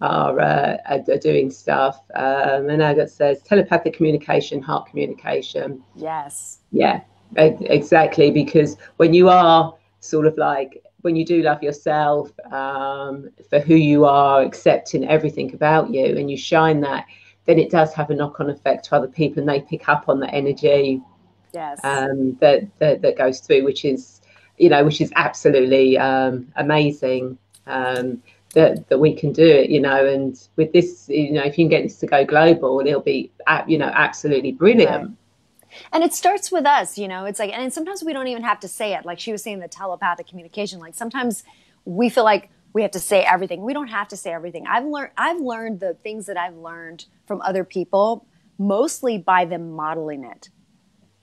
are, uh, are, doing stuff. Um, and Agat says telepathic communication, heart communication. Yes. Yeah, exactly. Because when you are sort of like, when you do love yourself um, for who you are, accepting everything about you, and you shine that, then it does have a knock on effect to other people and they pick up on the energy yes. um, that, that, that goes through, which is, you know, which is absolutely um, amazing. Um, that that we can do it you know and with this you know if you can get this to go global it'll be you know absolutely brilliant right. And it starts with us, you know. It's like, and sometimes we don't even have to say it. Like she was saying, the telepathic communication. Like sometimes we feel like we have to say everything. We don't have to say everything. I've learned. I've learned the things that I've learned from other people mostly by them modeling it.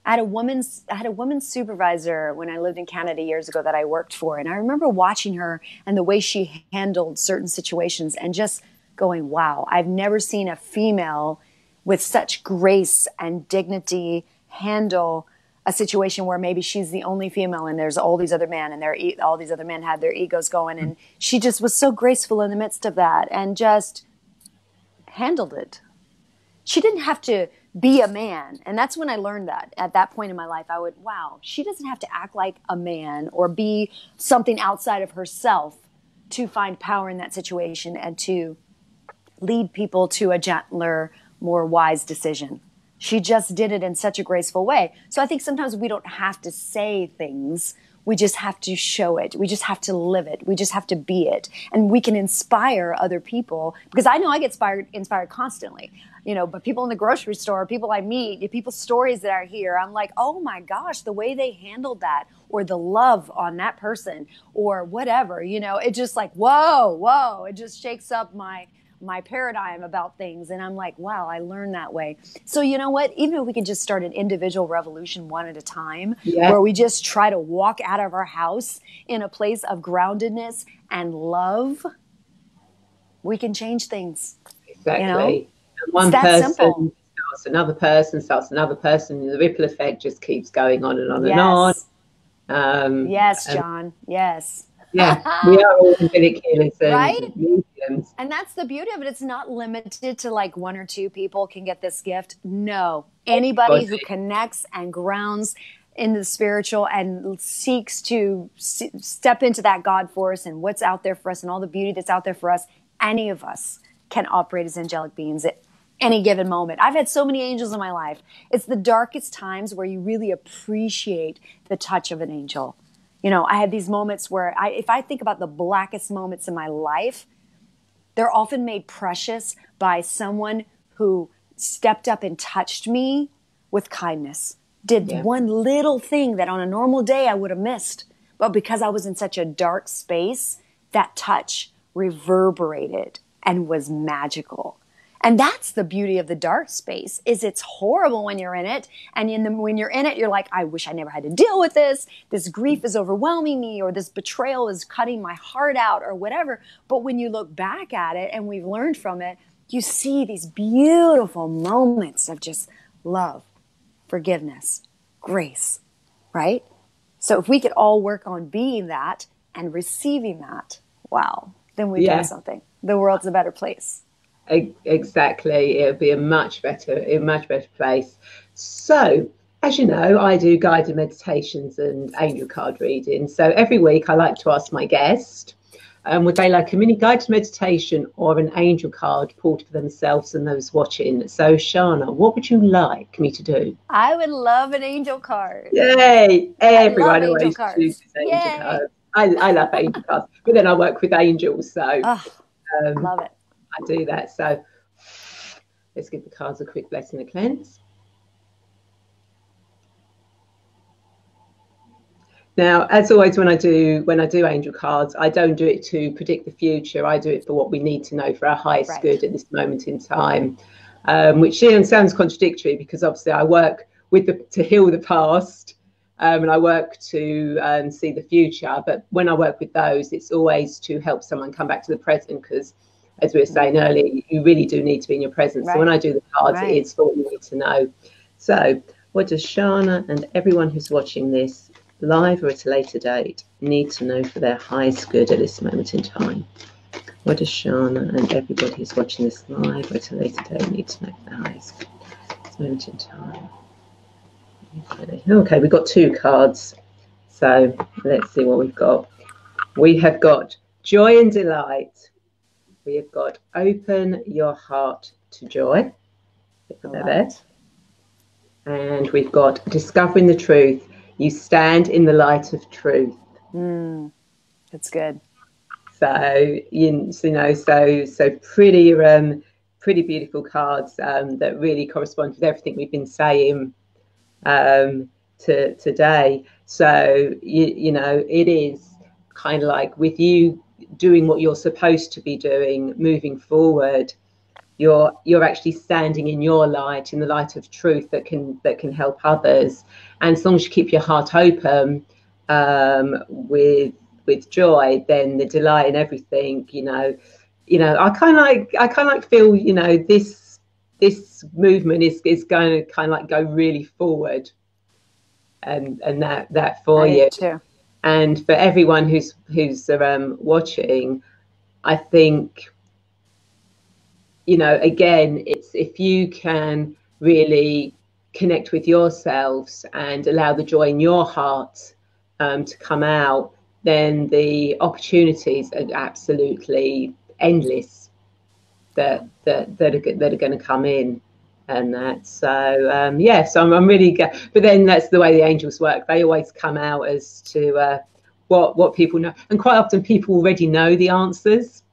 I had a woman's I had a woman supervisor when I lived in Canada years ago that I worked for and I remember watching her and the way she handled certain situations and just going wow I've never seen a female with such grace and dignity handle a situation where maybe she's the only female and there's all these other men and they all these other men had their egos going and she just was so graceful in the midst of that and just handled it she didn't have to be a man. And that's when I learned that at that point in my life. I would, wow, she doesn't have to act like a man or be something outside of herself to find power in that situation and to lead people to a gentler, more wise decision. She just did it in such a graceful way. So I think sometimes we don't have to say things. We just have to show it. We just have to live it. We just have to be it. And we can inspire other people because I know I get inspired, inspired constantly you know, but people in the grocery store, people I meet, people's stories that I hear, I'm like, oh my gosh, the way they handled that, or the love on that person, or whatever, you know, it just like, whoa, whoa, it just shakes up my my paradigm about things and i'm like wow i learned that way so you know what even if we can just start an individual revolution one at a time yeah. where we just try to walk out of our house in a place of groundedness and love we can change things exactly you know? one person simple. starts another person, starts another person, and the ripple effect just keeps going on and on yes. and on. Um, yes, John. yes. Yeah, we are all ridiculous and right? mediums. And that's the beauty of it. It's not limited to like one or two people can get this gift. No, anybody who connects and grounds in the spiritual and seeks to step into that God force and what's out there for us and all the beauty that's out there for us, any of us can operate as angelic beings at any given moment. I've had so many angels in my life. It's the darkest times where you really appreciate the touch of an angel. You know, I had these moments where I, if I think about the blackest moments in my life, they're often made precious by someone who stepped up and touched me with kindness. Did yeah. one little thing that on a normal day I would have missed. But because I was in such a dark space, that touch reverberated and was magical. And that's the beauty of the dark space is it's horrible when you're in it. And in the, when you're in it, you're like, I wish I never had to deal with this. This grief is overwhelming me or this betrayal is cutting my heart out or whatever. But when you look back at it and we've learned from it, you see these beautiful moments of just love, forgiveness, grace, right? So if we could all work on being that and receiving that, wow, then we've yeah. done something. The world's a better place. Exactly. It'll be a much better, a much better place. So, as you know, I do guided meditations and angel card reading. So every week I like to ask my guest, um, would they like a mini guided meditation or an angel card pulled for themselves and those watching? So, Shanna, what would you like me to do? I would love an angel card. Yay! Everyone always chooses angel Yay. cards. I, I love angel cards, but then I work with angels, so oh, um, love it. I do that. So let's give the cards a quick blessing and cleanse. Now, as always, when I do when I do angel cards, I don't do it to predict the future. I do it for what we need to know for our highest right. good at this moment in time, um, which sounds contradictory because obviously I work with the to heal the past, um, and I work to um, see the future. But when I work with those, it's always to help someone come back to the present because as we were saying earlier, you really do need to be in your presence. Right. So when I do the cards, right. it's what you need to know. So, what does Shanna and everyone who's watching this live or at a later date need to know for their highest good at this moment in time? What does Shanna and everybody who's watching this live or at a later date need to know for their highest good at this moment in time? Okay, we've got two cards. So let's see what we've got. We have got joy and delight we have got open your heart to joy. That. And we've got discovering the truth. You stand in the light of truth. Mm, that's good. So you, you know, so so pretty um, pretty beautiful cards um, that really correspond with everything we've been saying um, to today. So you you know, it is kind of like with you doing what you're supposed to be doing moving forward you're you're actually standing in your light in the light of truth that can that can help others. And as long as you keep your heart open um, with with joy then the delight in everything you know you know i kind of like i kind of like feel you know this this movement is is going to kind of like go really forward and and that that for you. too and for everyone who's who's um, watching, I think you know again it's if you can really connect with yourselves and allow the joy in your heart um, to come out, then the opportunities are absolutely endless that that that are, that are going to come in and that. So um, yeah, so I'm, I'm really good. But then that's the way the angels work. They always come out as to uh, what what people know, and quite often people already know the answers.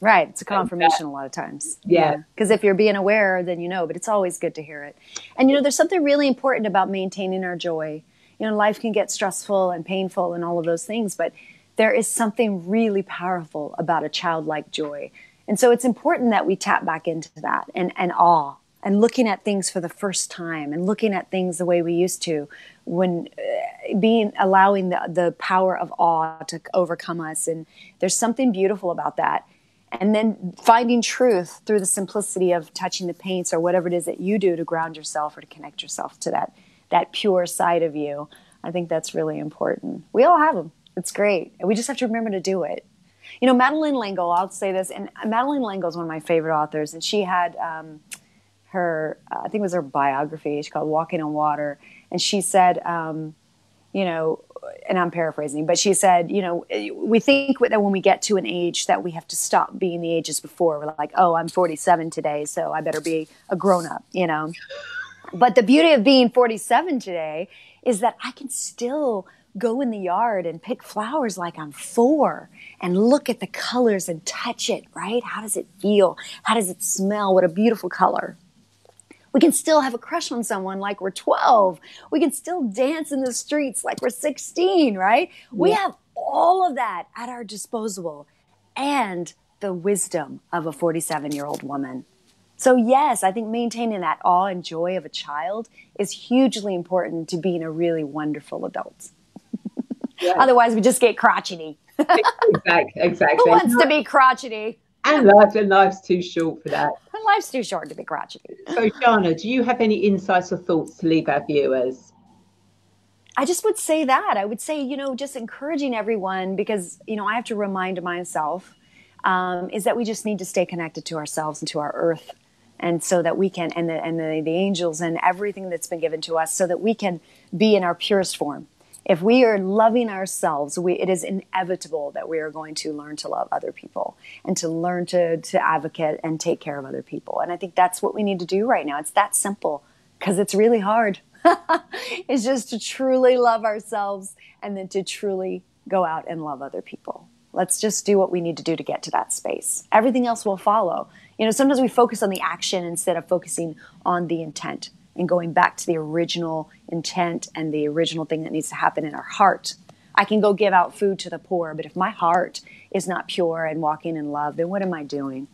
Right, it's a confirmation a lot of times. Yeah, because yeah. if you're being aware, then you know. But it's always good to hear it. And you know, there's something really important about maintaining our joy. You know, life can get stressful and painful and all of those things, but there is something really powerful about a childlike joy. And so it's important that we tap back into that and, and awe and looking at things for the first time and looking at things the way we used to when uh, being allowing the, the power of awe to overcome us. And there's something beautiful about that. And then finding truth through the simplicity of touching the paints or whatever it is that you do to ground yourself or to connect yourself to that that pure side of you. I think that's really important. We all have them it's great. And we just have to remember to do it. You know Madeleine L'Engle i'll say this and madeleine l'engle is one of my favorite authors. And she had um, her, uh, I think it was her biography. She called Walking on Water, and she said, um, you know, and I'm paraphrasing, but she said, you know, we think that when we get to an age that we have to stop being the ages before. We're like, oh, I'm 47 today, so I better be a grown up, you know. But the beauty of being 47 today is that I can still go in the yard and pick flowers like I'm four and look at the colors and touch it, right? How does it feel? How does it smell? What a beautiful color. We can still have a crush on someone like we're 12. We can still dance in the streets like we're 16, right? Yeah. We have all of that at our disposal and the wisdom of a 47 year old woman. So, yes, I think maintaining that awe and joy of a child is hugely important to being a really wonderful adult. Yeah. Otherwise, we just get crotchety. exactly. Exactly. Who wants to be crotchety? And life, and life's too short for that. And life's too short to be crotchety. So, Shanna, do you have any insights or thoughts to leave our viewers? I just would say that. I would say, you know, just encouraging everyone because, you know, I have to remind myself um, is that we just need to stay connected to ourselves and to our earth. And so that we can, and the, and the, the angels and everything that's been given to us, so that we can be in our purest form if we are loving ourselves, we, it is inevitable that we are going to learn to love other people and to learn to, to advocate and take care of other people. And I think that's what we need to do right now. It's that simple because it's really hard. it's just to truly love ourselves and then to truly go out and love other people. Let's just do what we need to do to get to that space. Everything else will follow. You know, sometimes we focus on the action instead of focusing on the intent and going back to the original intent and the original thing that needs to happen in our heart. I can go give out food to the poor, but if my heart is not pure and walking in love, then what am I doing?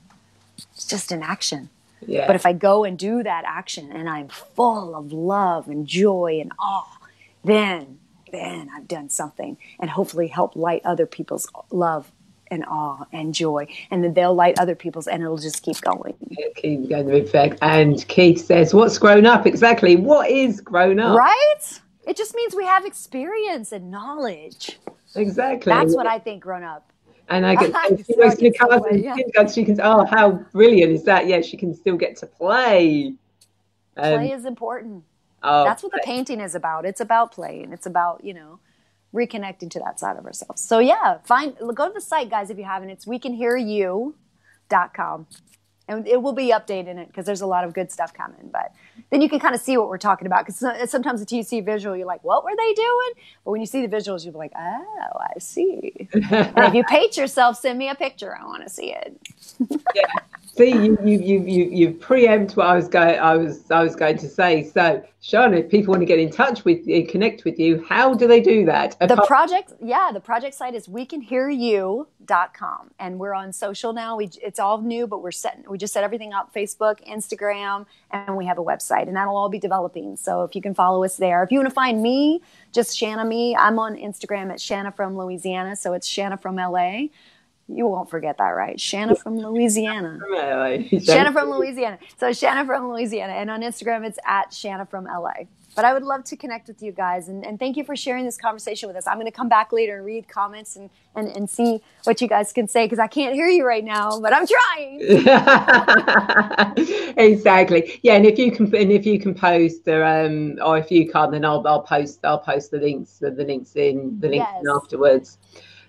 It's just an action. Yeah. But if I go and do that action and I'm full of love and joy and awe, then then I've done something and hopefully help light other people's love and awe and joy, and then they'll light other people's, and it'll just keep going. keep going in fact. And Keith says, "What's grown up exactly? What is grown up? Right? It just means we have experience and knowledge. Exactly. That's what I think grown up. And I get she goes to the yeah. she can oh how brilliant is that? Yeah, she can still get to play. Um, play is important. Oh, That's what the painting is about. It's about playing. It's about, you know, reconnecting to that side of ourselves. So yeah, find go to the site, guys, if you haven't. It's wecanhearyou.com. And it will be updating it because there's a lot of good stuff coming. But then you can kind of see what we're talking about. Because sometimes the TC visual, you're like, what were they doing? But when you see the visuals, you'll be like, oh, I see. and if you paint yourself, send me a picture. I want to see it. yeah. See, you you you you you preempt what I was going I was I was going to say. So, Sean, if people want to get in touch with you, connect with you, how do they do that? The project, yeah, the project site is wecanhearyou.com, and we're on social now. We it's all new, but we're setting we just set everything up: Facebook, Instagram, and we have a website, and that'll all be developing. So, if you can follow us there, if you want to find me, just Shanna me. I'm on Instagram at Shanna from Louisiana, so it's Shanna from LA you won't forget that, right? Shanna from Louisiana. Shanna from Louisiana. So Shanna from Louisiana. And on Instagram, it's at Shanna from LA. But I would love to connect with you guys. And, and thank you for sharing this conversation with us. I'm going to come back later and read comments and, and, and see what you guys can say because I can't hear you right now, but I'm trying. exactly. Yeah. And if you can, and if you can post or, um, or if you can't, then I'll, I'll post, I'll post the links, the links in the links yes. afterwards.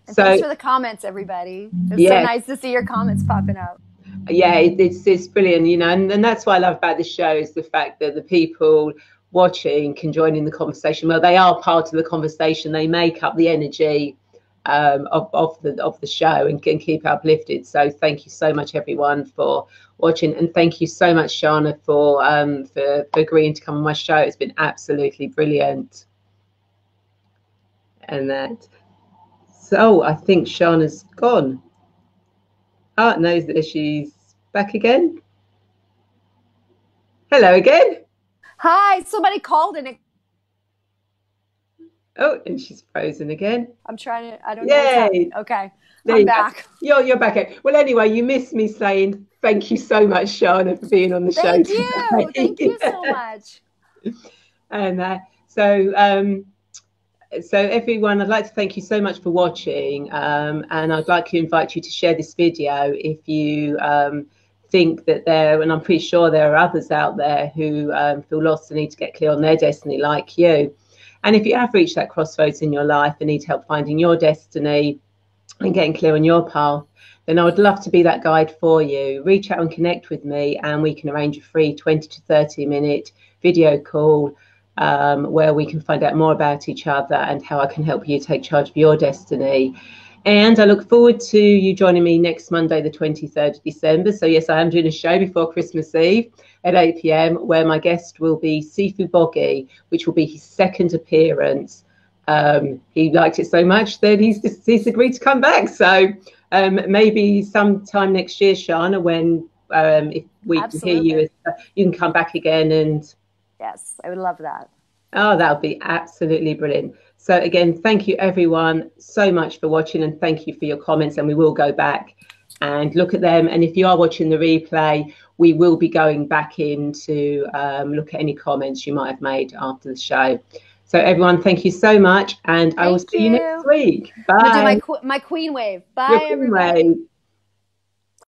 And so, thanks for the comments, everybody. It's yeah. so nice to see your comments popping up. Yeah, it, it's it's brilliant, you know, and, and that's what I love about this show is the fact that the people watching can join in the conversation. Well, they are part of the conversation. They make up the energy um, of, of the of the show and can keep uplifted. So thank you so much, everyone, for watching, and thank you so much, Shanna, for um, for, for agreeing to come on my show. It's been absolutely brilliant. And that. So I think Shanna's gone. Art knows that she's back again. Hello again. Hi, somebody called and it. Oh, and she's frozen again. I'm trying to. I don't Yay. know. Okay, there I'm back. Go. You're you're back. Well, anyway, you missed me saying thank you so much, Shanna, for being on the thank show. Thank you. Thank you so much. and uh, so um, so everyone, I'd like to thank you so much for watching, um, and I'd like to invite you to share this video if you um, think that there, and I'm pretty sure there are others out there who um, feel lost and need to get clear on their destiny like you. And if you have reached that crossroads in your life and need help finding your destiny and getting clear on your path, then I would love to be that guide for you. Reach out and connect with me, and we can arrange a free 20 to 30 minute video call um, where we can find out more about each other and how I can help you take charge of your destiny. And I look forward to you joining me next Monday, the 23rd of December. So, yes, I am doing a show before Christmas Eve at 8 pm where my guest will be Sifu Bogi, which will be his second appearance. Um, he liked it so much that he's, just, he's agreed to come back. So, um, maybe sometime next year, Shanna, when um, if we Absolutely. hear you, you can come back again and. Yes, I would love that. Oh, that would be absolutely brilliant. So again, thank you everyone so much for watching and thank you for your comments and we will go back and look at them. And if you are watching the replay, we will be going back in to um, look at any comments you might have made after the show. So everyone, thank you so much, and thank I will see you. you next week. Bye. do my, my queen wave. Bye, everyone.